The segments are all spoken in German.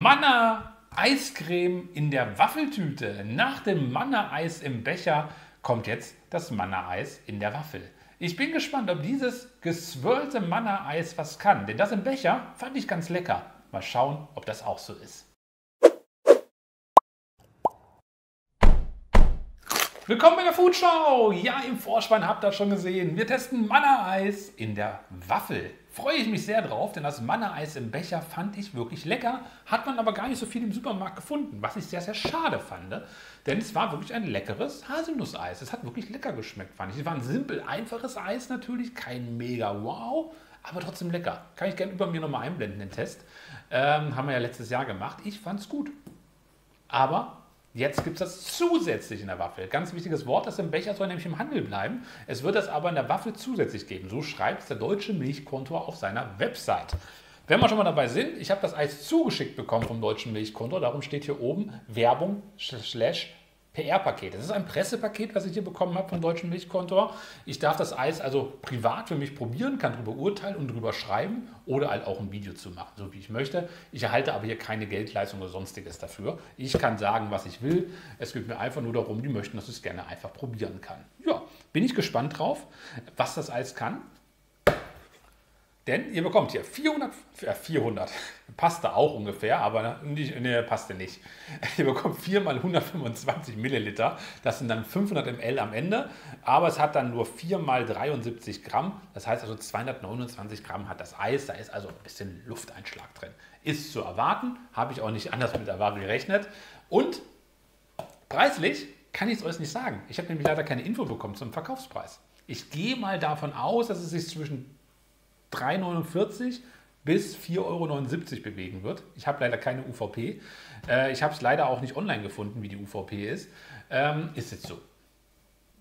Manna Eiscreme in der Waffeltüte. Nach dem Manna-Eis im Becher kommt jetzt das Manna-Eis in der Waffel. Ich bin gespannt, ob dieses geswirlte Manna-Eis was kann. Denn das im Becher fand ich ganz lecker. Mal schauen, ob das auch so ist. Willkommen bei der Food Show. Ja, im Vorspann habt ihr schon gesehen. Wir testen Manna-Eis in der Waffel. Freue ich mich sehr drauf, denn das Manna-Eis im Becher fand ich wirklich lecker. Hat man aber gar nicht so viel im Supermarkt gefunden, was ich sehr, sehr schade fand. Denn es war wirklich ein leckeres Haselnusseis. Es hat wirklich lecker geschmeckt, fand ich. Es war ein simpel, einfaches Eis natürlich, kein mega wow, aber trotzdem lecker. Kann ich gerne über mir nochmal einblenden, den Test. Ähm, haben wir ja letztes Jahr gemacht. Ich fand es gut. Aber Jetzt gibt es das zusätzlich in der Waffel. Ganz wichtiges Wort, das im Becher soll nämlich im Handel bleiben. Es wird das aber in der Waffel zusätzlich geben. So schreibt es der deutsche Milchkontor auf seiner Website. Wenn wir schon mal dabei sind, ich habe das Eis zugeschickt bekommen vom deutschen Milchkontor. Darum steht hier oben Werbung slash PR-Paket. Das ist ein Pressepaket, was ich hier bekommen habe vom Deutschen Milchkontor. Ich darf das Eis also privat für mich probieren, kann darüber urteilen und darüber schreiben oder halt auch ein Video zu machen, so wie ich möchte. Ich erhalte aber hier keine Geldleistung oder sonstiges dafür. Ich kann sagen, was ich will. Es geht mir einfach nur darum, die möchten, dass ich es gerne einfach probieren kann. Ja, bin ich gespannt drauf, was das Eis kann. Denn ihr bekommt hier 400, äh 400, passt da auch ungefähr, aber nicht, nee, passte nicht. Ihr bekommt 4 mal 125 Milliliter, das sind dann 500 ml am Ende, aber es hat dann nur 4 mal 73 Gramm, das heißt also 229 Gramm hat das Eis, da ist also ein bisschen Lufteinschlag drin. Ist zu erwarten, habe ich auch nicht anders mit der gerechnet. Und preislich kann ich es euch nicht sagen. Ich habe nämlich leider keine Info bekommen zum Verkaufspreis. Ich gehe mal davon aus, dass es sich zwischen 3,49 bis 4,79 Euro bewegen wird. Ich habe leider keine UVP. Äh, ich habe es leider auch nicht online gefunden, wie die UVP ist. Ähm, ist jetzt so.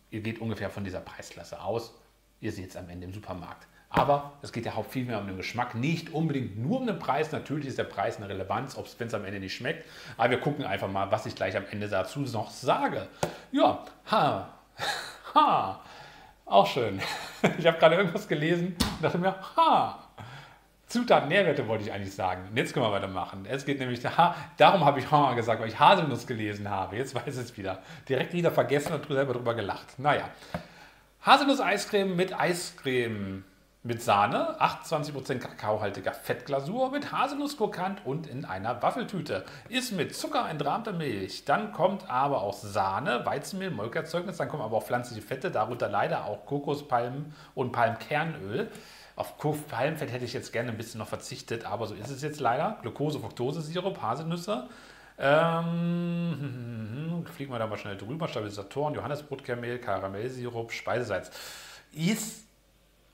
Ihr geht ungefähr von dieser Preisklasse aus. Ihr seht es am Ende im Supermarkt. Aber es geht ja viel mehr um den Geschmack, nicht unbedingt nur um den Preis. Natürlich ist der Preis eine Relevanz, wenn es am Ende nicht schmeckt. Aber wir gucken einfach mal, was ich gleich am Ende dazu noch sage. Ja, ha, ha, auch schön. Ich habe gerade irgendwas gelesen und dachte mir, ha, Zutaten, Nährwerte wollte ich eigentlich sagen. Und jetzt können wir weitermachen. Es geht nämlich, ha, darum habe ich ha gesagt, weil ich Haselnuss gelesen habe. Jetzt weiß ich es wieder. Direkt wieder vergessen und selber drüber gelacht. Naja. Haselnuss-Eiscreme mit Eiscreme mit Sahne, 28% kakaohaltiger Fettglasur, mit Haselnusskrokant und in einer Waffeltüte. Ist mit Zucker entrahmter Milch. Dann kommt aber auch Sahne, Weizenmehl, Molkerzeugnis, dann kommen aber auch pflanzliche Fette, darunter leider auch Kokospalmen und Palmkernöl. Auf Palmfett hätte ich jetzt gerne ein bisschen noch verzichtet, aber so ist es jetzt leider. Glucose, Fructose-Sirup, Haselnüsse. Ähm, fliegen wir da mal schnell drüber. Stabilisatoren, Johannesbrotkaramell, Karamellsirup, Speisesalz. Ist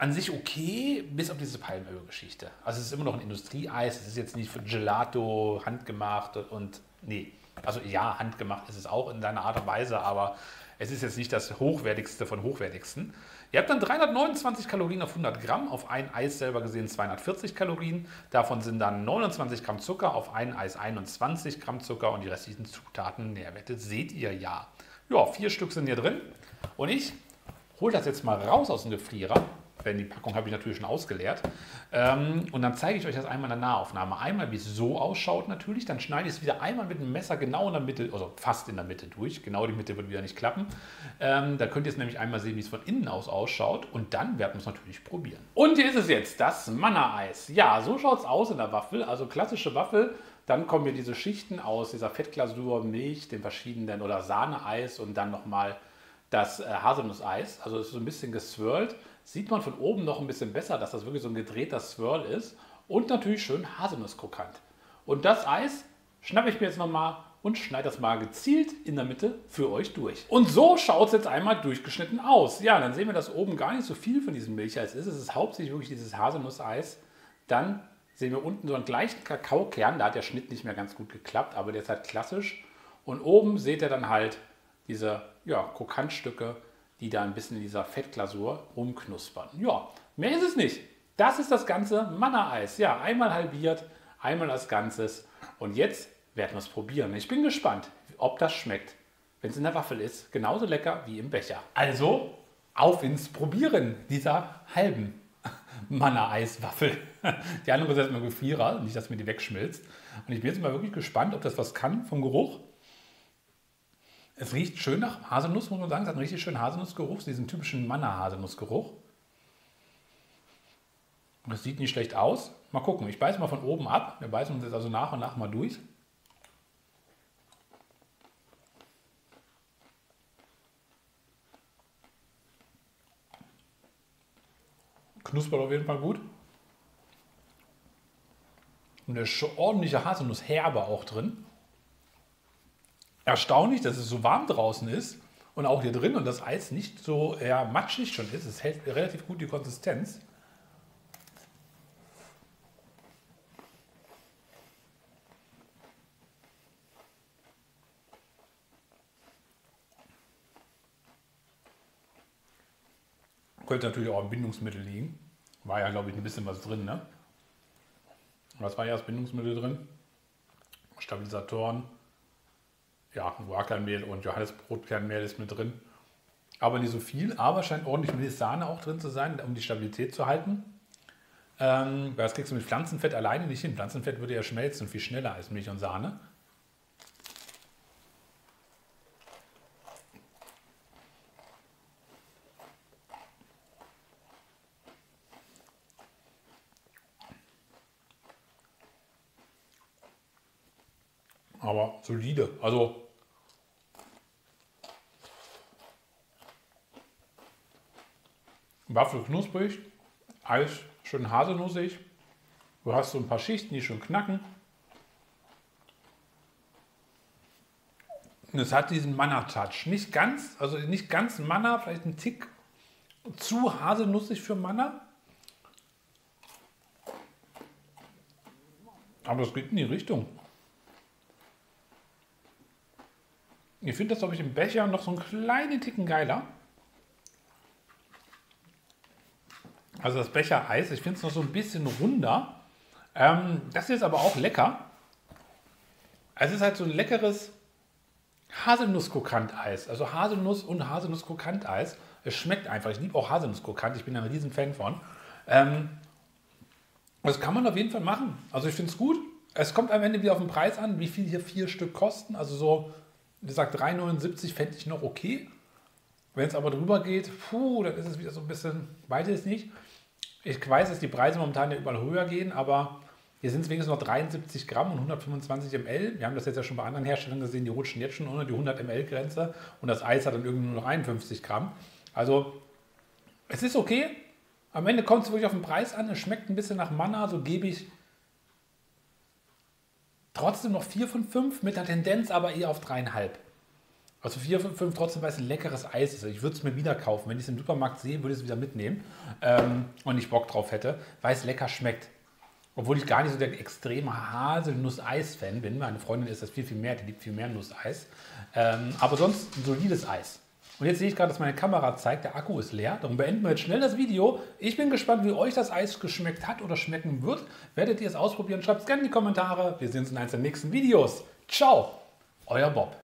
an sich okay, bis auf diese Palmöl-Geschichte. Also es ist immer noch ein Industrieeis, es ist jetzt nicht für Gelato handgemacht und nee. Also ja, handgemacht ist es auch in deiner Art und Weise, aber es ist jetzt nicht das hochwertigste von hochwertigsten. Ihr habt dann 329 Kalorien auf 100 Gramm, auf ein Eis selber gesehen 240 Kalorien. Davon sind dann 29 Gramm Zucker, auf ein Eis 21 Gramm Zucker und die restlichen Zutaten, Nährwerte seht ihr ja. Ja, vier Stück sind hier drin und ich hole das jetzt mal raus aus dem Gefrierer denn die Packung habe ich natürlich schon ausgeleert. Ähm, und dann zeige ich euch das einmal in der Nahaufnahme. Einmal, wie es so ausschaut natürlich. Dann schneide ich es wieder einmal mit dem Messer genau in der Mitte, also fast in der Mitte durch. Genau die Mitte wird wieder nicht klappen. Ähm, da könnt ihr es nämlich einmal sehen, wie es von innen aus ausschaut. Und dann werden wir es natürlich probieren. Und hier ist es jetzt, das Manna-Eis. Ja, so schaut es aus in der Waffel. Also klassische Waffel. Dann kommen hier diese Schichten aus dieser Fettglasur, Milch, den verschiedenen oder Sahneeis und dann nochmal das äh, Haselnusseis. Also es ist so ein bisschen geswirlt sieht man von oben noch ein bisschen besser, dass das wirklich so ein gedrehter Swirl ist. Und natürlich schön Haselnusskrokant. Und das Eis schnappe ich mir jetzt nochmal und schneide das mal gezielt in der Mitte für euch durch. Und so schaut es jetzt einmal durchgeschnitten aus. Ja, dann sehen wir, dass oben gar nicht so viel von diesem Milcheis ist. Es ist hauptsächlich wirklich dieses Haselnusseis. Dann sehen wir unten so einen gleichen Kakaokern. Da hat der Schnitt nicht mehr ganz gut geklappt, aber der ist halt klassisch. Und oben seht ihr dann halt diese ja, Krokantstücke die da ein bisschen in dieser Fettglasur rumknuspern. Ja, mehr ist es nicht. Das ist das ganze Manna-Eis. Ja, einmal halbiert, einmal als Ganzes. Und jetzt werden wir es probieren. Ich bin gespannt, ob das schmeckt. Wenn es in der Waffel ist, genauso lecker wie im Becher. Also, auf ins Probieren dieser halben Manna-Eiswaffel. Die andere ist erstmal Gefrierer, nicht, dass mir die wegschmilzt. Und ich bin jetzt mal wirklich gespannt, ob das was kann vom Geruch. Es riecht schön nach Haselnuss, muss man sagen. Es hat einen richtig schönen Haselnussgeruch, diesen typischen Manna-Haselnussgeruch. Das sieht nicht schlecht aus. Mal gucken, ich beiße mal von oben ab. Wir beißen uns jetzt also nach und nach mal durch. Knuspert auf jeden Fall gut. Und eine ordentliche Haselnussherbe auch drin. Erstaunlich, dass es so warm draußen ist und auch hier drin und das Eis nicht so ja, matschig schon ist. Es hält relativ gut die Konsistenz. Könnte natürlich auch im Bindungsmittel liegen. War ja, glaube ich, ein bisschen was drin, ne? Was war ja das Bindungsmittel drin? Stabilisatoren, ja, Guacamole und Johannesbrotkernmehl ist mit drin. Aber nicht so viel, aber scheint ordentlich Melisane auch drin zu sein, um die Stabilität zu halten. Ähm, das kriegst du mit Pflanzenfett alleine nicht hin. Pflanzenfett würde ja schmelzen, viel schneller als Milch und Sahne. aber solide. Also Waffel knusprig, Eis schön haselnussig. Du hast so ein paar Schichten, die schon knacken. Und es hat diesen Manna-Touch. Nicht ganz, also nicht ganz Manna, vielleicht ein Tick zu haselnussig für Manna. Aber das geht in die Richtung. Ich finde das, glaube ich, im Becher noch so einen kleinen Ticken geiler. Also das Becher-Eis, ich finde es noch so ein bisschen runder. Ähm, das ist aber auch lecker. Es ist halt so ein leckeres Haselnuss-Krokant-Eis. Also Haselnuss und Haselnuss-Krokant-Eis. Es schmeckt einfach. Ich liebe auch Haselnuss-Krokant. Ich bin ein riesen Fan von. Ähm, das kann man auf jeden Fall machen. Also ich finde es gut. Es kommt am Ende wieder auf den Preis an, wie viel hier vier Stück kosten. Also so wie gesagt, 3,79 fände ich noch okay. Wenn es aber drüber geht, puh, dann ist es wieder so ein bisschen, weiß ich es nicht. Ich weiß, dass die Preise momentan ja überall höher gehen, aber hier sind es wenigstens noch 73 Gramm und 125 ml. Wir haben das jetzt ja schon bei anderen Herstellern gesehen, die rutschen jetzt schon unter die 100 ml Grenze und das Eis hat dann irgendwie nur noch 51 Gramm. Also es ist okay. Am Ende kommt es wirklich auf den Preis an. Es schmeckt ein bisschen nach Manna, so gebe ich Trotzdem noch 4 von 5 mit der Tendenz aber eher auf 3,5. Also 4 von 5 trotzdem, weil es ein leckeres Eis ist. Ich würde es mir wieder kaufen. Wenn ich es im Supermarkt sehe, würde ich es wieder mitnehmen ähm, und ich Bock drauf hätte, weil es lecker schmeckt. Obwohl ich gar nicht so der extreme Haselnuss-Eis-Fan bin. Meine Freundin ist das viel, viel mehr. Die liebt viel mehr Nusseis. Ähm, aber sonst ein solides Eis. Und jetzt sehe ich gerade, dass meine Kamera zeigt, der Akku ist leer. Darum beenden wir jetzt schnell das Video. Ich bin gespannt, wie euch das Eis geschmeckt hat oder schmecken wird. Werdet ihr es ausprobieren? Schreibt es gerne in die Kommentare. Wir sehen uns in eines der nächsten Videos. Ciao, euer Bob.